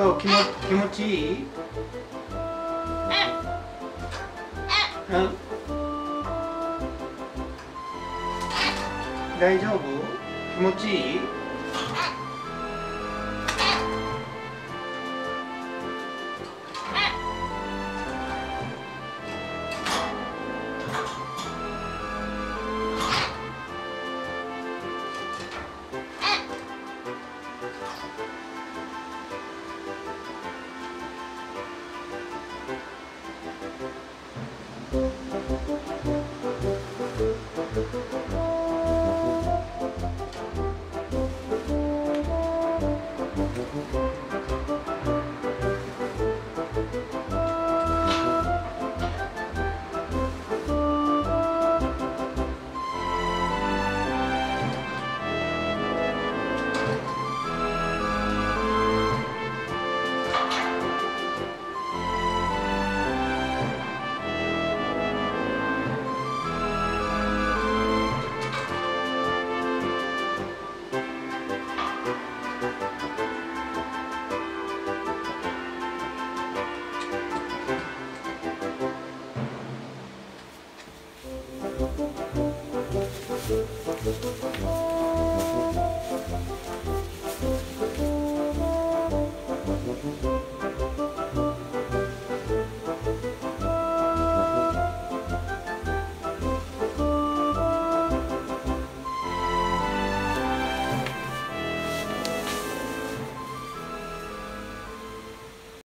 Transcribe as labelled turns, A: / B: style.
A: 気も気持ちいい？うん。大丈夫？気持ちいい？Thank you.